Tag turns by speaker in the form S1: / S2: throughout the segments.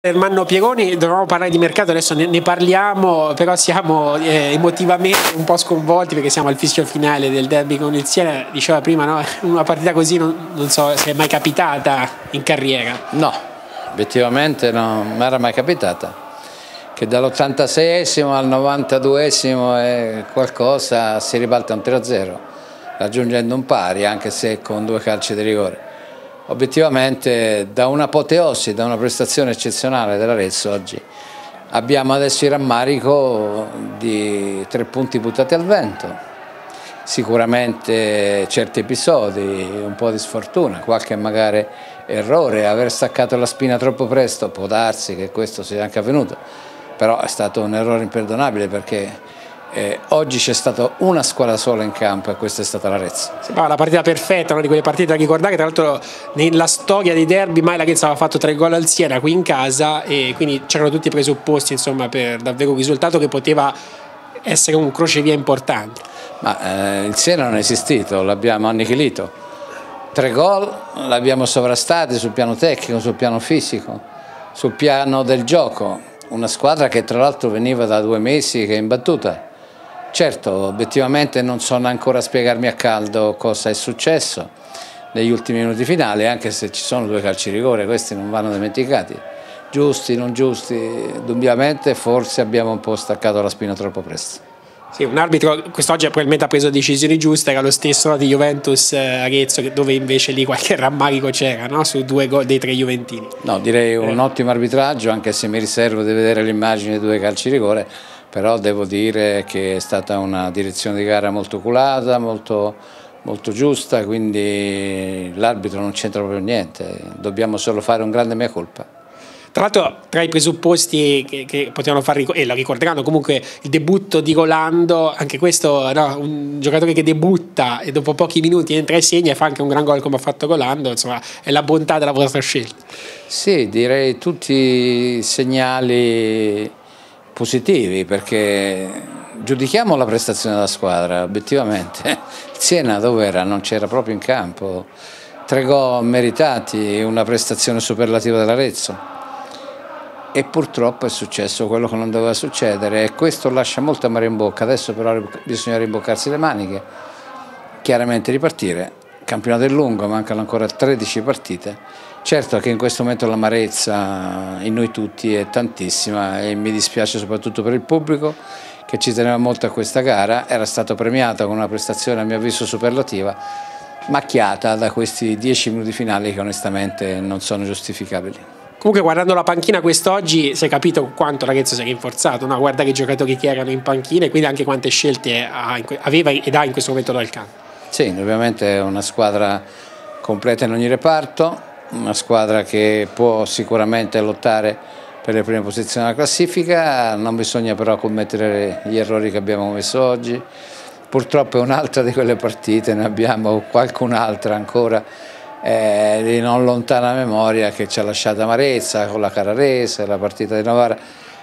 S1: Ermanno Pieroni, dovevamo parlare di mercato, adesso ne, parliamo, però siamo eh, emotivamente un po' sconvolti perché siamo al fischio finale del derby con il Siena, diceva prima, no? una partita così non, non, so se è mai capitata in carriera.
S2: No, obiettivamente non era mai capitata, che dall'86esimo al 92esimo è qualcosa si ribalta un 3-0, raggiungendo un pari anche se con due calci di rigore obiettivamente da un'apoteosi, da una prestazione eccezionale dell'Arezzo oggi abbiamo adesso il rammarico di tre punti buttati al vento. Sicuramente certi episodi, un po' di sfortuna, qualche magari errore, aver staccato la spina troppo presto, può darsi che questo sia anche avvenuto, però è stato un errore imperdonabile perché eh, oggi c'è stata una squadra sola in campo e questa è stata l'Arezzo.
S1: Sembrava la partita perfetta, una di quelle partite da ricordare, tra l'altro nella storia dei derby mai l'Arezzo aveva fatto tre gol al Siena qui in casa e quindi c'erano tutti i presupposti insomma, per davvero un risultato che poteva essere un crocevia importante.
S2: Ma eh, il Siena non è esistito, l'abbiamo annichilito. Tre gol l'abbiamo sovrastati sul piano tecnico, sul piano fisico, sul piano del gioco. Una squadra che tra l'altro veniva da due mesi che è imbattuta Certo, obiettivamente non so ancora spiegarmi a caldo cosa è successo negli ultimi minuti finali, anche se ci sono due calci rigore, questi non vanno dimenticati. Giusti, non giusti, indubbiamente forse abbiamo un po' staccato la spina troppo presto.
S1: Sì, un arbitro quest'oggi probabilmente ha preso decisioni giuste, era lo stesso di Juventus eh, Arezzo, dove invece lì qualche rammarico c'era no? su due gol dei tre Juventini.
S2: No, direi un eh. ottimo arbitraggio, anche se mi riservo di vedere l'immagine dei due calci rigore però devo dire che è stata una direzione di gara molto oculata, molto, molto giusta, quindi l'arbitro non c'entra proprio niente, dobbiamo solo fare un grande mea colpa.
S1: Tra l'altro tra i presupposti che, che potevano fare, e lo ricorderanno comunque il debutto di Rolando, anche questo no, un giocatore che debutta e dopo pochi minuti entra e segna e fa anche un gran gol come ha fatto Rolando, insomma è la bontà della vostra scelta.
S2: Sì, direi tutti segnali positivi perché giudichiamo la prestazione della squadra obiettivamente. Siena dove era? Non c'era proprio in campo. Tre gol meritati, una prestazione superlativa dell'Arezzo. E purtroppo è successo quello che non doveva succedere e questo lascia molto amare in bocca. Adesso però bisogna rimboccarsi le maniche, chiaramente ripartire. Il campionato è lungo, mancano ancora 13 partite Certo che in questo momento l'amarezza in noi tutti è tantissima e mi dispiace soprattutto per il pubblico che ci teneva molto a questa gara, era stato premiato con una prestazione a mio avviso superlativa, macchiata da questi dieci minuti finali che onestamente non sono giustificabili.
S1: Comunque guardando la panchina quest'oggi si è capito quanto Ragazzo si è rinforzato, no? guarda che giocatori che erano in panchina e quindi anche quante scelte aveva ed ha in questo momento dal campo.
S2: Sì, ovviamente è una squadra completa in ogni reparto, una squadra che può sicuramente lottare per le prime posizioni della classifica, non bisogna però commettere gli errori che abbiamo commesso oggi. Purtroppo è un'altra di quelle partite, ne abbiamo qualcun'altra ancora eh, di non lontana memoria che ci ha lasciato amarezza con la Cararese, la partita di Novara,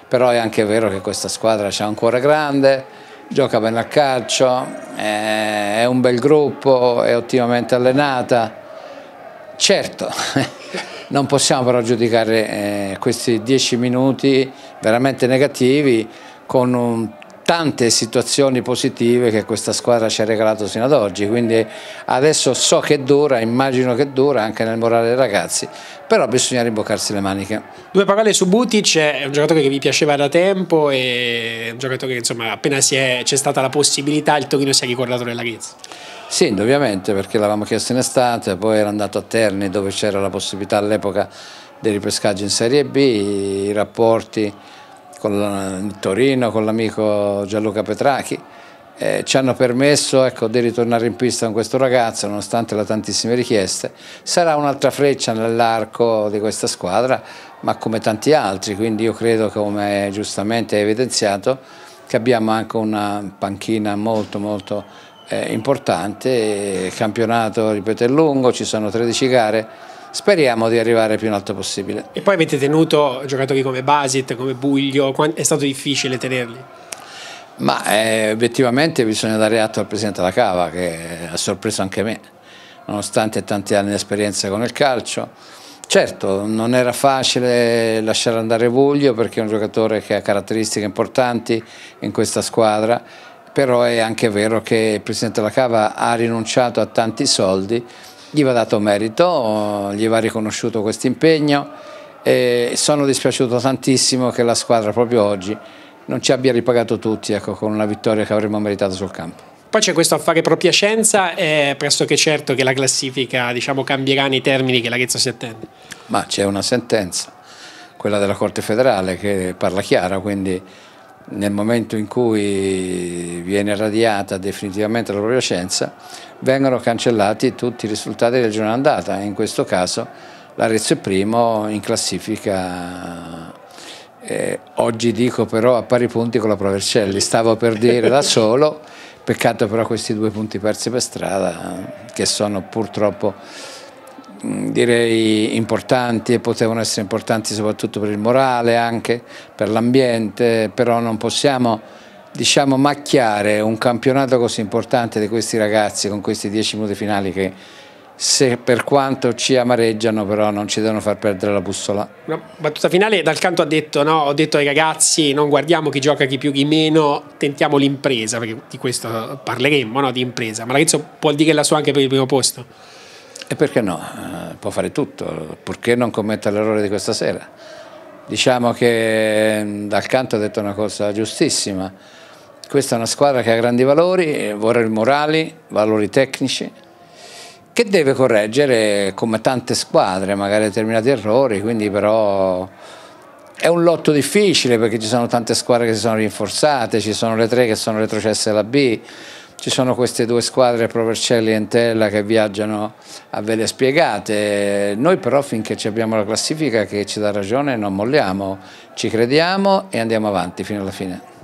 S2: però è anche vero che questa squadra c'è un cuore grande, gioca bene a calcio, eh, è un bel gruppo, è ottimamente allenata, Certo, non possiamo però giudicare eh, questi dieci minuti veramente negativi con un, tante situazioni positive che questa squadra ci ha regalato fino ad oggi, quindi adesso so che dura, immagino che dura anche nel morale dei ragazzi, però bisogna rimboccarsi le maniche.
S1: Due parole su Butic, è un giocatore che vi piaceva da tempo e un giocatore che insomma appena c'è stata la possibilità il Torino si è ricordato della Ghezza.
S2: Sì, indubbiamente perché l'avevamo chiesto in estate, poi era andato a Terni dove c'era la possibilità all'epoca del ripescaggio in Serie B, i rapporti con Torino, con l'amico Gianluca Petrachi, eh, ci hanno permesso ecco, di ritornare in pista con questo ragazzo nonostante le tantissime richieste. Sarà un'altra freccia nell'arco di questa squadra, ma come tanti altri, quindi io credo, come giustamente hai evidenziato, che abbiamo anche una panchina molto molto eh, importante, il campionato ripeto è lungo, ci sono 13 gare, speriamo di arrivare più in alto possibile.
S1: E poi avete tenuto giocatori come Basit, come Buglio, è stato difficile tenerli?
S2: Ma eh, obiettivamente bisogna dare atto al Presidente della Cava che ha sorpreso anche me, nonostante tanti anni di esperienza con il calcio, Certo, non era facile lasciare andare Vuglio perché è un giocatore che ha caratteristiche importanti in questa squadra, però è anche vero che il Presidente della Cava ha rinunciato a tanti soldi, gli va dato merito, gli va riconosciuto questo impegno e sono dispiaciuto tantissimo che la squadra proprio oggi non ci abbia ripagato tutti ecco, con una vittoria che avremmo meritato sul campo.
S1: Poi c'è questo affare pro Piacenza, è pressoché certo che la classifica diciamo, cambierà nei termini che l'Arezzo si attende.
S2: Ma c'è una sentenza, quella della Corte federale, che parla chiara, quindi nel momento in cui viene radiata definitivamente la pro Piacenza, vengono cancellati tutti i risultati del giorno andata, in questo caso l'Arezzo è primo in classifica eh, oggi dico però a pari punti con la Provercelli, stavo per dire da solo. Peccato però questi due punti persi per strada che sono purtroppo direi importanti e potevano essere importanti soprattutto per il morale anche, per l'ambiente, però non possiamo diciamo, macchiare un campionato così importante di questi ragazzi con questi dieci minuti finali che se per quanto ci amareggiano però non ci devono far perdere la bussola.
S1: Una battuta finale, dal canto ha detto, no, ho detto ai ragazzi non guardiamo chi gioca, chi più, chi meno, tentiamo l'impresa, perché di questo parleremo, no, di impresa, ma Lorenzo può dire la sua anche per il primo posto?
S2: E perché no? Eh, può fare tutto, purché non commetta l'errore di questa sera. Diciamo che mm, dal canto ha detto una cosa giustissima, questa è una squadra che ha grandi valori, valori morali, valori tecnici, che deve correggere come tante squadre, magari determinati errori, quindi però è un lotto difficile perché ci sono tante squadre che si sono rinforzate, ci sono le tre che sono retrocesse alla B, ci sono queste due squadre Provercelli e Entella che viaggiano a vele spiegate, noi però finché abbiamo la classifica che ci dà ragione non molliamo, ci crediamo e andiamo avanti fino alla fine.